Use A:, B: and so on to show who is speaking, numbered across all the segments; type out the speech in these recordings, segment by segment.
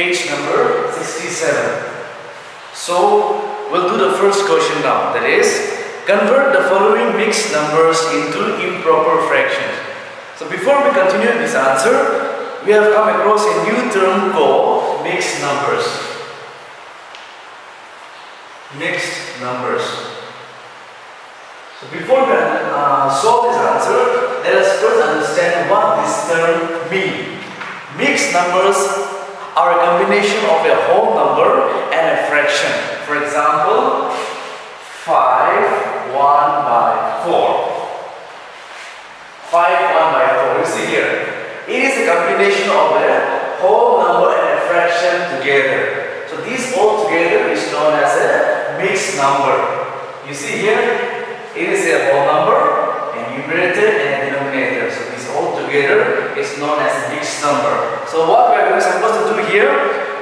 A: page number 67. So, we'll do the first question now. That is, convert the following mixed numbers into improper fractions. So, before we continue this answer, we have come across a new term called mixed numbers. Mixed numbers. So before we uh, solve this answer, let us first understand what this term means. Mixed numbers are a combination of a whole number and a fraction. For example, 5, 1 by 4. 5, 1 by 4. You see here. It is a combination of a whole number and a fraction together. So this all together is known as a mixed number. You see here, it is a whole number, a numerator and a denominator. So this all together is known as mixed number. So what we are supposed to do here,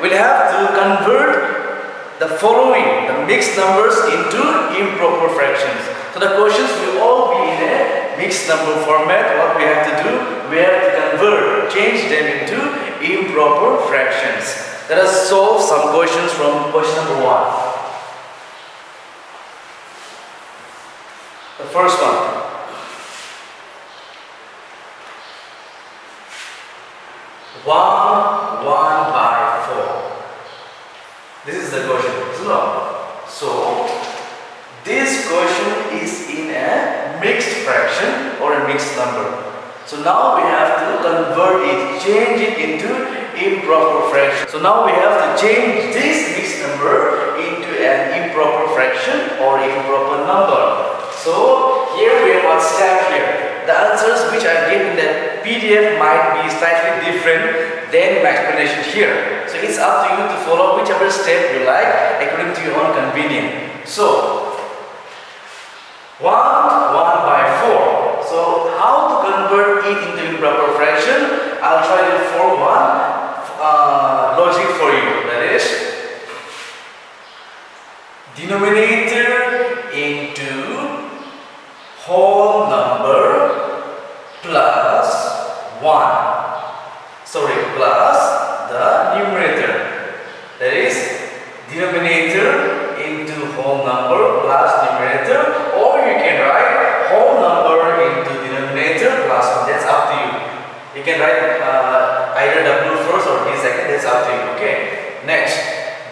A: we'll have to convert the following, the mixed numbers into improper fractions. So the questions will all be in a mixed number format. What we have to do, we have to convert, change them into improper fractions. Let us solve some questions from question number one. The first one. One, one by four. This is the question. So, this question is in a mixed fraction or a mixed number. So now we have to convert it, change it into improper fraction. So now we have to change this mixed number into an improper fraction or improper number. So here we have one step here. The answers which I give in the PDF might be slightly different than my explanation here. So it's up to you to follow whichever step you like according to your own convenience. So 1, 1 by 4. So how to convert it into improper fraction? I'll try to form one uh, logic for you. That is denominator into whole number plus 1. Sorry, plus the numerator. That is denominator into whole number plus numerator or you can write whole number into denominator plus 1. That's up to you. You can write uh, either W first or D second. That's up to you. Okay. Next,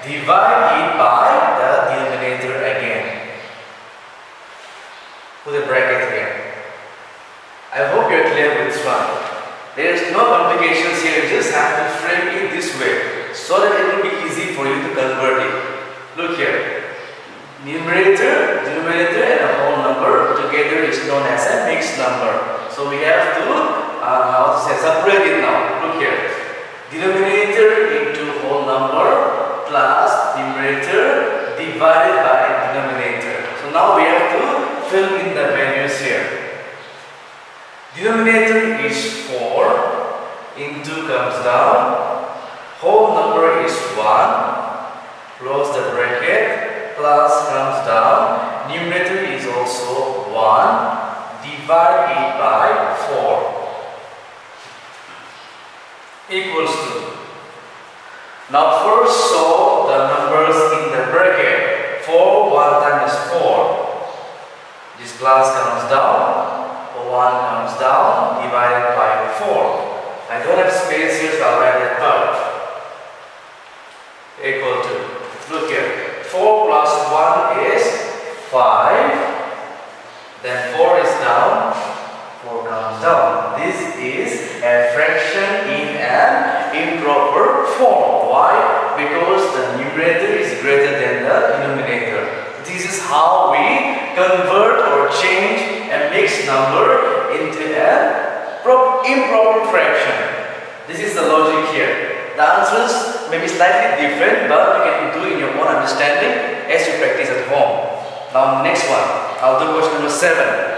A: divide it by the denominator again put a bracket here. I hope you're clear with this one. There is no complications here, you just have to frame it this way so that it will be easy for you to convert it. Look here. Numerator, denominator and a whole number together is known as a mixed number. So we have to, uh, how to say, separate it now. Look here. Denominator into whole number plus numerator divided by denominator. So now we have to fill in the values here. Denominator is 4, into comes down, whole number is 1, close the bracket, plus comes down, numerator is also 1, divide it by 4 equals to. Now first solve the numbers in the bracket. 4, 1 times 4. This plus comes down, 1 comes down, divided by 4. I don't have space here, so I'll write that part. Equal to, look here, 4 plus 1 is 5. Then 4 is down, 4 comes down. This is a fraction in an improper form. Why? Numerator is greater than the denominator. This is how we convert or change a mixed number into an improper fraction. This is the logic here. The answers may be slightly different, but you can do in your own understanding as you practice at home. Now, next one. I'll do question number seven.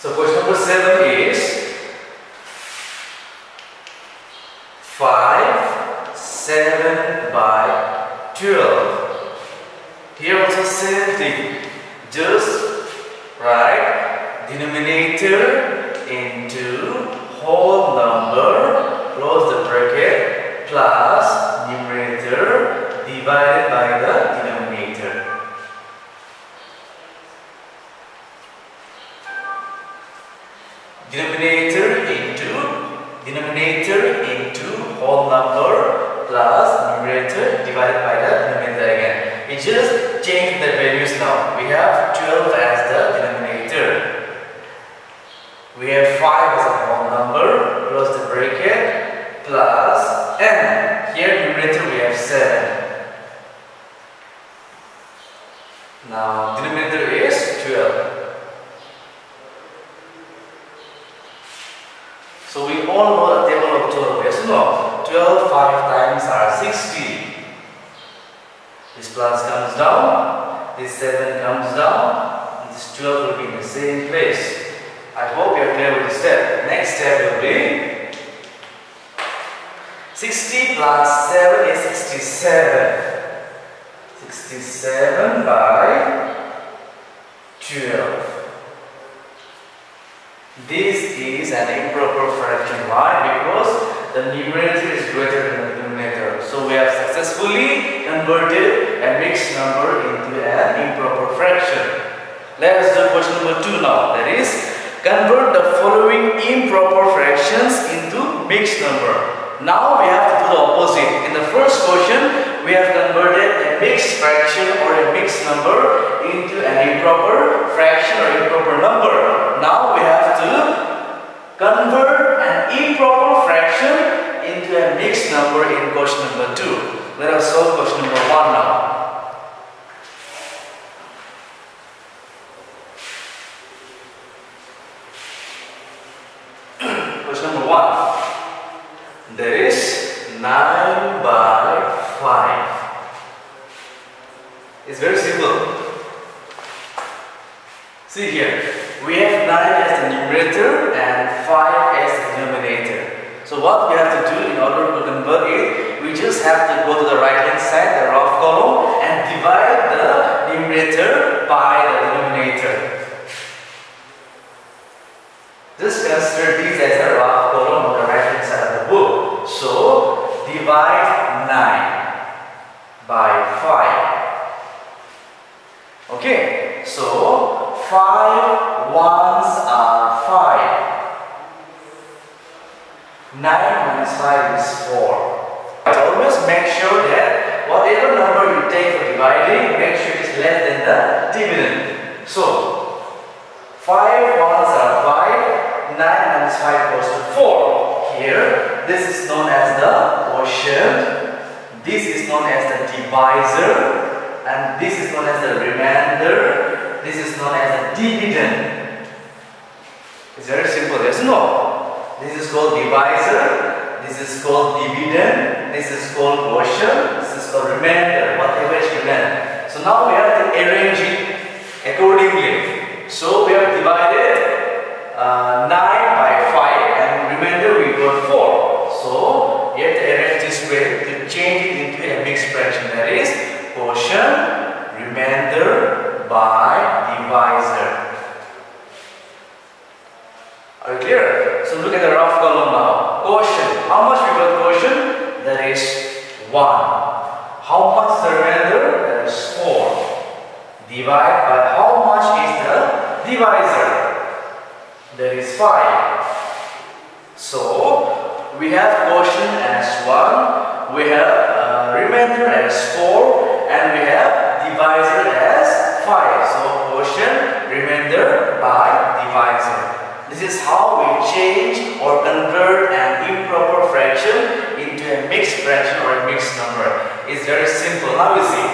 A: So question number seven is 5, 7 by 12. Here also same thing. Just write numerator into whole number close the bracket plus numerator divided by the denominator. Denominator into denominator into whole number plus numerator divided by the denominator again. We just change the values now. We have 12 as the denominator. We have 5 as a whole number, close the bracket, plus n. Here numerator we have 7. Now denominator is 12. So we all know the table of 12, yes or no? 12 5 times are 60. This plus comes down, this 7 comes down, this 12 will be in the same place. I hope you are clear with the step. Next step will be 60 plus 7 is 67. 67 by 12. This is an improper fraction. Why? Because the numerator is greater than the denominator. So we have successfully converted a mixed number into an improper fraction. Let us do question number 2 now. That is, convert the following improper fractions into mixed number. Now we have to do the opposite. In the first question, we have converted a mixed fraction or a mixed number into an improper fraction or improper number. Now we have to convert an improper fraction into a mixed number in question number 2. Let us solve question number 1 now. Number 1. There is 9 by 5. It's very simple. See here. We have 9 as the numerator and 5 as the denominator. So what we have to do in order to convert it, we just have to go to the right hand side, the rough column, and divide the numerator by the denominator. Just consider these as the rough Divide 9 by 5. Okay, so 5 ones are 5. 9 minus 5 is 4. But always make sure that whatever number you take for dividing, make sure it is less than the dividend. So, 5 ones are 5, 9 minus 5 goes to 4. Here, this is known as the quotient, this is known as the divisor, and this is known as the remainder, this is known as the dividend. It's very simple, yes no? This is called divisor, this is called dividend, this is called quotient, this is called remainder, whatever is given. So now we have to arrange it accordingly. So we have divided uh, 9 by 5 and remainder we got 4. So to arrange this way to change it into a mixed fraction that is quotient remainder by divisor. Are you clear? So look at the rough column now. Quotient. How much we got quotient? That is 1. How much the remainder? That is 4. Divide by how much is the divisor? That is 5. So we have quotient as 1. We have uh, remainder as 4. And we have divisor as 5. So quotient, remainder by divisor. This is how we change or convert an improper fraction into a mixed fraction or a mixed number. It's very simple. Now you see,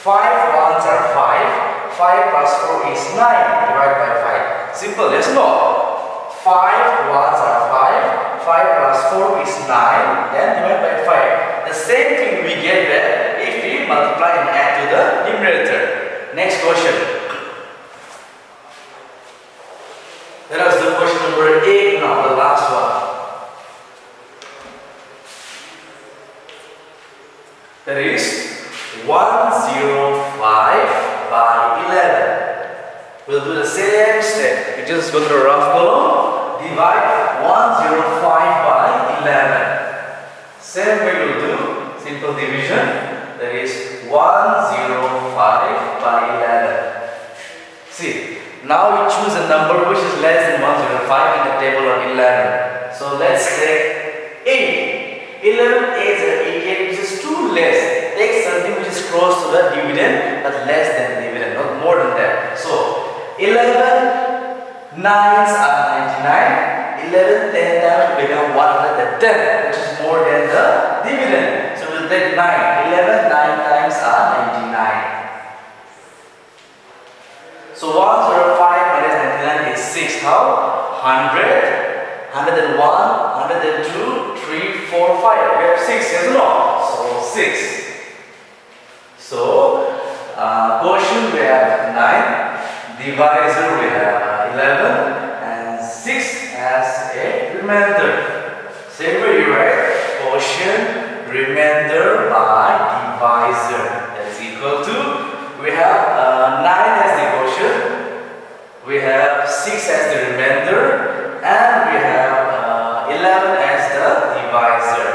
A: 5 ones are 5, 5 plus 4 is 9 divided by 5. Simple, yes no? 5 ones are 5, 5 plus 4 is 9, then divide by 5. The same thing we get there if we multiply and add to the numerator. Next question. Let us do question number 8 now, the last one. That is 105 by 11. We'll do the same step. We just go to the rough column. Divide 105 by 11. Same way we'll do simple division. That is 105 by 11. See, now you choose a number which is less than 105 in the table of 11. So let's take 8. 11 is 88 which is too less. Take something which is close to the dividend but less than the dividend, not more than that. So 11 nines are 99. 11 10 times become 110 which is more than the dividend. So we'll take 9. 11 9 times are 99. So 105 minus 99 is 6. How? 100, 101, 102, 3, 4, 5. We have 6, yes or no? So 6. So, uh, quotient we have 9, divisor we have 11, and 6 as a remainder. Same way write quotient remainder by divisor. That is equal to, we have uh, 9 as the quotient, we have 6 as the remainder, and we have uh, 11 as the divisor.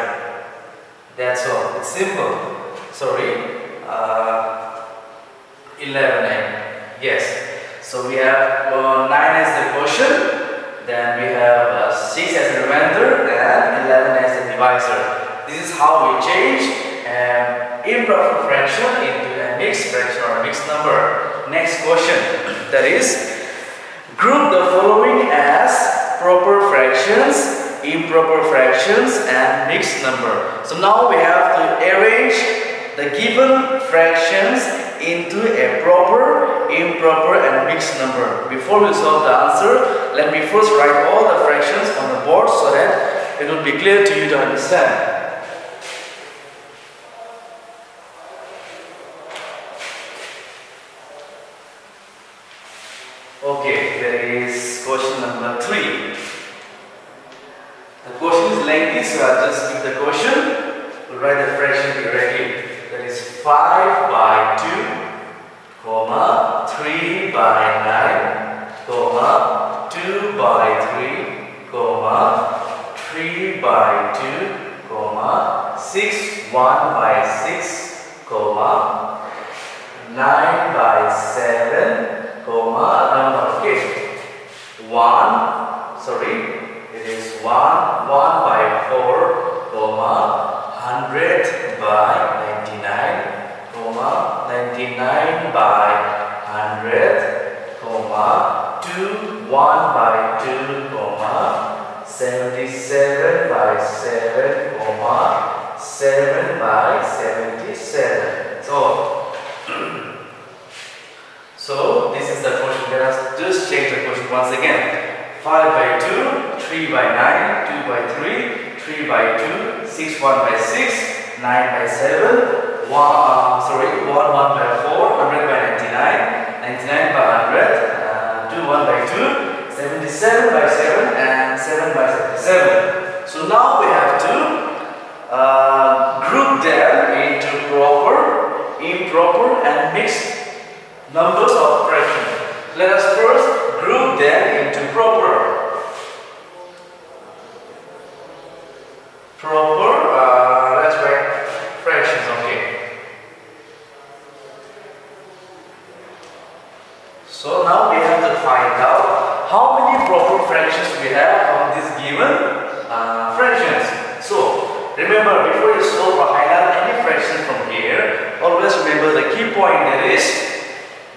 A: That's all. It's simple. Sorry uh, 11 yes so we have uh, 9 as the quotient 11 as the divisor this is how we change an improper fraction into a mixed fraction or mixed number. Next question that is group the following as proper fractions improper fractions and mixed number. So now we have to arrange the given fractions into a proper, improper and mixed number. Before we solve the answer, let me first write all the fractions on the board so that it will be clear to you to understand. Okay, there is question number 3. The question is lengthy, so I'll just give the question. We'll write the fraction directly. That is 5 by 2, comma, 3 by 9, comma, 2 by 3, comma, 3 by 2, comma, 6, 1 by 6, comma, 9 by 7, comma, number, okay, 1, sorry, it is 1, 1 by 4, comma, 100 by 99 comma 99 by 100 comma 2 1 by 2 comma 77 by 7 comma 7 by 77 so so this is the question. Let us just change the question once again. 5 by 2 3 by 9 2 by 3 3 by 2 6 1 by 6 9 by 7, 1, uh, sorry, 1, 1 by 4, 100 by 99, 99 by 100, uh, 2, 1 by 2, 77 by 7, and 7 by 77. So now we have to uh, group them into proper, improper, and mixed numbers of fractions. Let us first group them into proper. Proper So now we have to find out how many proper fractions we have from this given uh, fractions. So remember before you solve or highlight any fraction from here, always remember the key point that is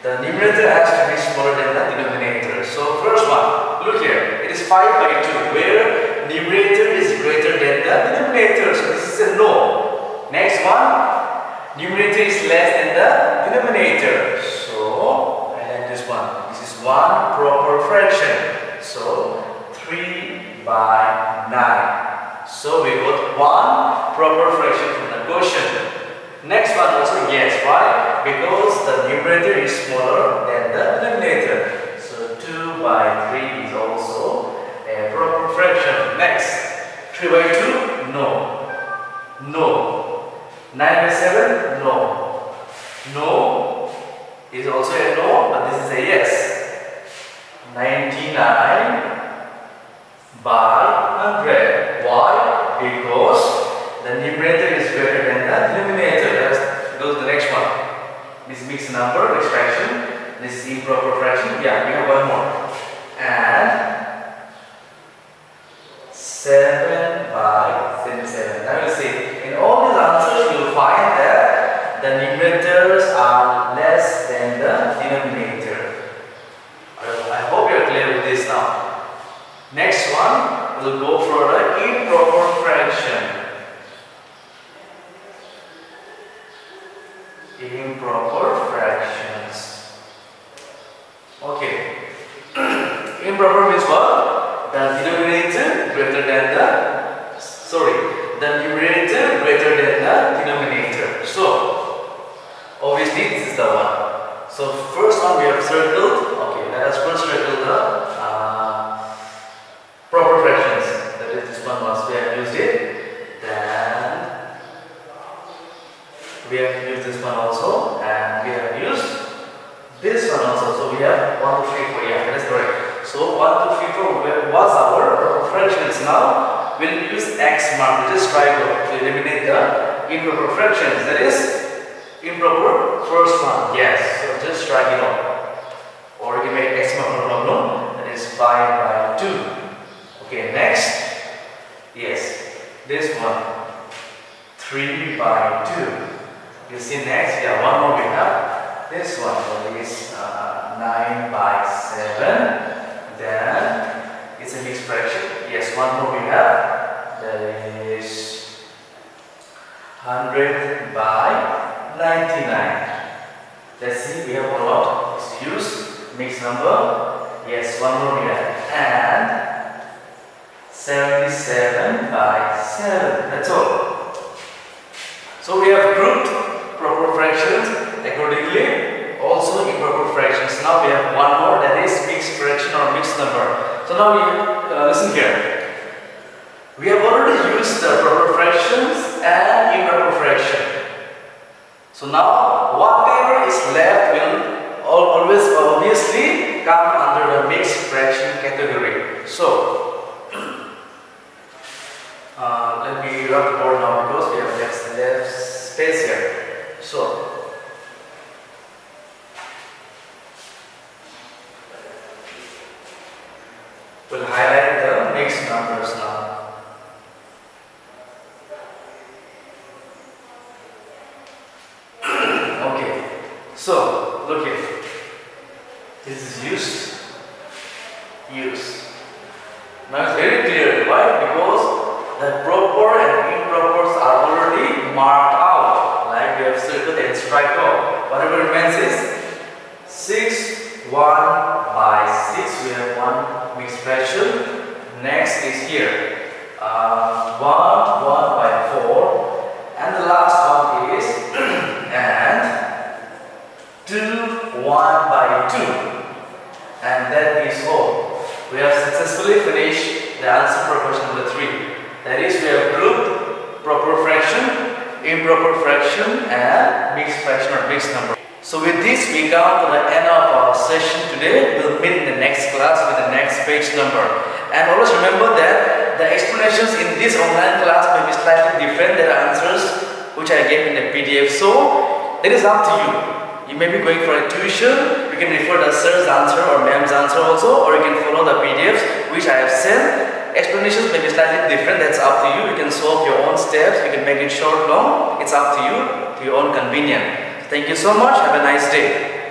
A: the numerator has to be smaller than the denominator. So first one, look here, it is 5 by 2 where numerator is greater than the denominator. So this is a no. Next one, numerator is less than the denominator. So this one. This is one proper fraction. So 3 by 9. So we got one proper fraction from the quotient. Next one also yes. Why? Because the numerator is smaller than the denominator. So 2 by 3 is also a proper fraction. Next. 3 by 2? No. No. 9 by 7? No. No is also a no, but this is a yes. 99 Yeah, we have one more. And 7 by 77. Now you see, in all these answers you will find that the numerators are less than the denominator. I hope you are clear with this now. Next one, we'll go for the improper fraction. Improper fractions. Okay. improper means what? The denominator greater than the sorry, the numerator greater than the denominator. So obviously this is the one. So first one we have circled. Okay, let us first circle the uh, proper fractions. That is this one once we have used it. Then we have used this one also and we have used this one also. So we have 1, 2, 3, 4. Yeah, that's correct. So 1, 2, 3, 4 was our fractions. Now we'll use X mark, which is try to eliminate the improper fractions. That is improper first one. Yes. So just try it out. Or you can make X mark problem. That is 5 by 2. Okay, next. Yes. This one. 3 by 2. You see next, yeah, one more we have. This one is uh, 9 by 7. Then it's a mixed fraction. Yes, one more we have. That is 100 by 99. Let's see, we have a lot. Let's use mixed number. Yes, one more we have. And 77 by 7. That's all. So we have grouped proper fractions accordingly improper fractions now we have one more that is mixed fraction or mixed number. So now we uh, listen here. We have already used the proper fractions and improper fraction. So now whatever is left will always obviously come under the mixed fraction category. So uh, let me rub the board now because we have left, left space here so, we'll highlight the mixed numbers now. okay, so look here. This is used, Now it's very clear. Why? Because the proper and improper are already marked out like we have circled and striped off. Whatever remains is 6, 1 by 6. We have one mixed fraction. Next is here uh, 1, 1 by 4. And the last one is and 2, 1 by 2. And that is all. We have the answer for question number 3. That is, we have grouped proper fraction improper fraction and mixed fraction or mixed number. So with this we come to the end of our session today. We'll meet in the next class with the next page number. And always remember that the explanations in this online class may be slightly different than the answers which I gave in the PDF. So it is up to you. You may be going for a tuition, you can refer the sir's answer or ma'am's answer also, or you can follow the PDFs which I have sent Explanations may be slightly different, that's up to you. You can solve your own steps, you can make it short, long, it's up to you, to your own convenience. Thank you so much, have a nice day.